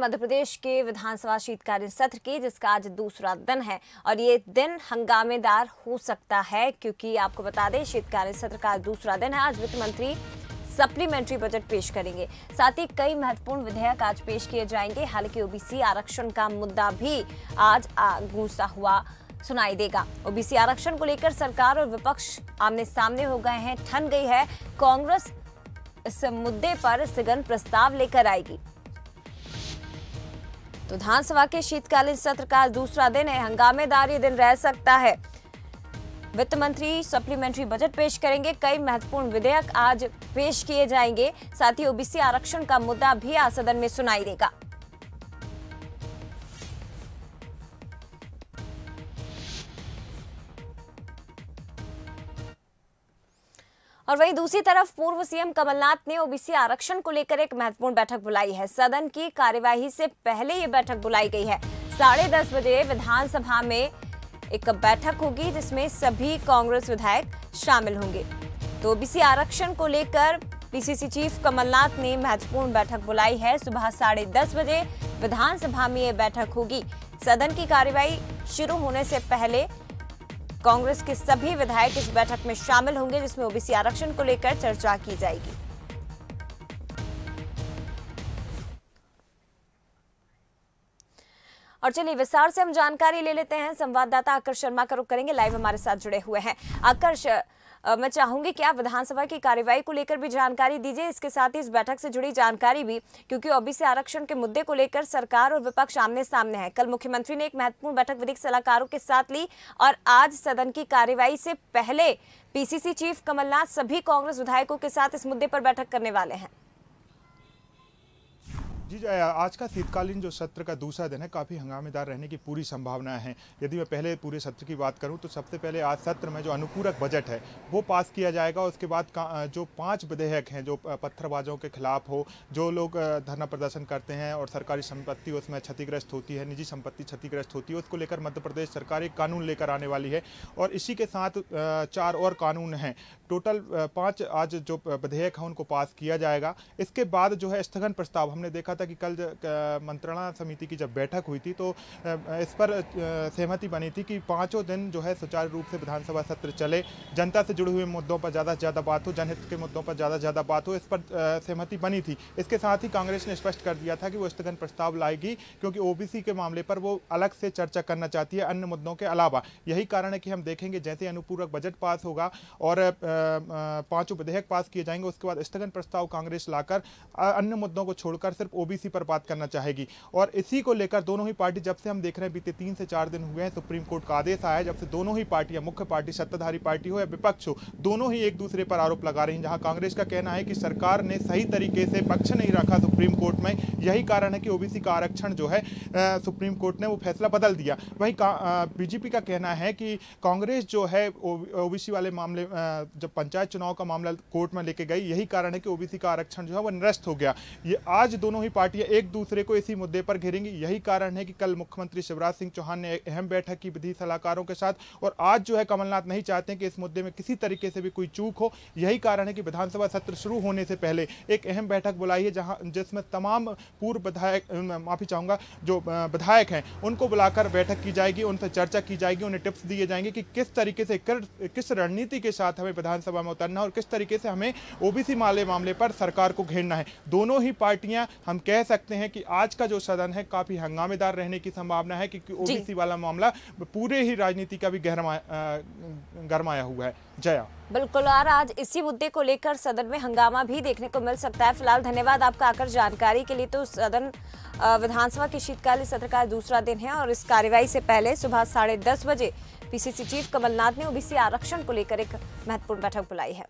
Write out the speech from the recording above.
मध्य प्रदेश के विधानसभा शीतकालीन सत्र की, जिसका आज दूसरा दिन है। और ये दिन हंगामेदार हो सकता है, क्योंकि आपको बता दें शीतकालीन सत्र का दूसरा दिन है। आज वित्त मंत्री सप्लीमेंट्री बजट पेश करेंगे। साथ ही कई महत्वपूर्ण विधेयक आज पेश किए जाएँगे। हालाँकि ओबीसी आरक्षण का मुद्दा भी आज गूंजता हुआ सुनाई देगा। ओबीसी आरक्षण को लेकर सरकार और विपक्ष आमने सामने हो गए हैं, ठन गई है। कांग्रेस इस मुद्दे पर स्थगन प्रस्ताव लेकर आएगी। तो विधानसभा के शीतकालीन सत्र का दूसरा दिन है, हंगामेदार ये दिन रह सकता है। वित्त मंत्री सप्लीमेंट्री बजट पेश करेंगे, कई महत्वपूर्ण विधेयक आज पेश किए जाएँगे, साथ ही ओबीसी आरक्षण का मुद्दा भी आज सदन में सुनाई देगा। और वहीं दूसरी तरफ़ पूर्व सीएम कमलनाथ ने ओबीसी आरक्षण को लेकर एक महत्वपूर्ण बैठक बुलाई है। सदन की कार्यवाही से पहले ये बैठक बुलाई गई है। साढ़े दस बजे विधानसभा में एक बैठक होगी जिसमें सभी कांग्रेस विधायक शामिल होंगे। तो ओबीसी आरक्षण को लेकर पीसीसी चीफ कमलनाथ ने महत्वपूर्ण बैठक बुलाई है। सुबह साढ़े दस बजे विधानसभा में ये बैठक होगी। सदन की कार्यवाही शुरू होने से पहले कांग्रेस के सभी विधायक इस बैठक में शामिल होंगे, जिसमें ओबीसी आरक्षण को लेकर चर्चा की जाएगी। और चलिए, विस्तार से हम जानकारी ले लेते हैं। संवाददाता आकर्ष शर्मा का रुख करेंगे। लाइव हमारे साथ जुड़े हुए हैं। आकर्ष मैं चाहूँगी कि आप विधानसभा की कार्यवाही को लेकर भी जानकारी दीजिए। इसके साथ ही इस बैठक से जुड़ी जानकारी भी, क्योंकि ओबीसी आरक्षण के मुद्दे को लेकर सरकार और विपक्ष आमने सामने है। कल मुख्यमंत्री ने एक महत्वपूर्ण बैठक विधिक सलाहकारों के साथ ली और आज सदन की कार्यवाही से पहले पीसीसी चीफ कमलनाथ सभी कांग्रेस विधायकों के साथ इस मुद्दे पर बैठक करने वाले हैं। जी आज का शीतकालीन जो सत्र का दूसरा दिन है, काफ़ी हंगामेदार रहने की पूरी संभावना है। यदि मैं पहले पूरे सत्र की बात करूँ तो सबसे पहले आज सत्र में जो अनुपूरक बजट है, वो पास किया जाएगा। उसके बाद जो पाँच विधेयक हैं, जो पत्थरबाजों के खिलाफ हो, जो लोग धरना प्रदर्शन करते हैं और सरकारी संपत्ति, उसमें क्षतिग्रस्त होती है, निजी संपत्ति क्षतिग्रस्त होती है, उसको लेकर मध्य प्रदेश सरकार एक कानून लेकर आने वाली है। और इसी के साथ चार और कानून हैं। टोटल पाँच आज जो विधेयक हैं, उनको पास किया जाएगा। इसके बाद जो है स्थगन प्रस्ताव, हमने देखा था कि कल मंत्रणा समिति की जब बैठक हुई थी तो इस पर सहमति बनी थी कि पाँचों दिन जो है सुचारू रूप से विधानसभा सत्र चले। जनता से जुड़े हुए मुद्दों पर ज़्यादा से ज़्यादा बात हो, जनहित के मुद्दों पर ज़्यादा से ज़्यादा बात हो, इस पर सहमति बनी थी। इसके साथ ही कांग्रेस ने स्पष्ट कर दिया था कि वो स्थगन प्रस्ताव लाएगी, क्योंकि ओबीसी के मामले पर वो अलग से चर्चा करना चाहती है अन्य मुद्दों के अलावा। यही कारण है कि हम देखेंगे जैसे अनुपूरक बजट पास होगा और पाँचों विधेयक पास किए जाएँगे, उसके बाद स्थगन प्रस्ताव कांग्रेस लाकर अन्य मुद्दों को छोड़कर सिर्फ़ ओबीसी पर बात करना चाहेगी। और इसी को लेकर दोनों ही पार्टी जब से हम देख रहे हैं, बीते तीन से चार दिन हुए हैं, सुप्रीम कोर्ट का आदेश आया जब से दोनों ही पार्टियाँ, मुख्य पार्टी सत्ताधारी पार्टी हो या विपक्ष हो, दोनों ही एक दूसरे पर आरोप लगा रही हैं, जहाँ कांग्रेस का कहना है कि सरकार ने सही तरीके से पक्ष नहीं रखा सुप्रीम कोर्ट में। यही कारण है कि ओबीसी का आरक्षण जो है सुप्रीम कोर्ट ने वो फैसला बदल दिया। वहीं बीजेपी का कहना है कि कांग्रेस जो है ओबीसी वाले मामले जब पंचायत चुनाव का मामला कोर्ट में लेके गई, यही कारण है कि ओबीसी का आरक्षण जो है, वो निरस्त हो गया। ये आज दोनों ही पार्टियाँ एक दूसरे को इसी मुद्दे पर घेरेंगी। यही कारण है कि कल मुख्यमंत्री शिवराज सिंह चौहान ने अहम बैठक की विधि सलाहकारों के साथ और आज जो है कमलनाथ नहीं चाहते कि इस मुद्दे में किसी तरीके से भी कोई चूक हो। यही कारण है कि विधानसभा सत्र शुरू होने से पहले एक अहम बैठक बुलाई है जहाँ जिसमें तमाम पूर्व विधायक माफ़ी चाहूँगा, जो विधायक हैं, उनको बुलाकर बैठक की जाएगी, उनसे चर्चा की जाएगी, उन्हें टिप्स दिए जाएँगे कि किस तरीके से किस रणनीति के साथ हमें विधानसभा में उतरना और किस तरीके से हमें ओबीसी माले मामले पर सरकार को घेरना है। दोनों ही पार्टियाँ हम कह सकते हैं कि आज का जो सदन है काफ़ी हंगामेदार रहने की संभावना है क्योंकि ओबीसी वाला मामला पूरे ही राजनीति का भी गरमाया हुआ है। जया। बिल्कुल और आज इसी मुद्दे को लेकर सदन में हंगामा भी देखने को मिल सकता है। फ़िलहाल धन्यवाद आपका आकर जानकारी के लिए। तो सदन विधानसभा के शीतकालीन सत्र का दूसरा दिन है और इस कार्यवाही से पहले सुबह साढ़े दस बजे पीसीसी चीफ कमलनाथ ने ओबीसी आरक्षण को लेकर एक महत्वपूर्ण बैठक बुलाई है।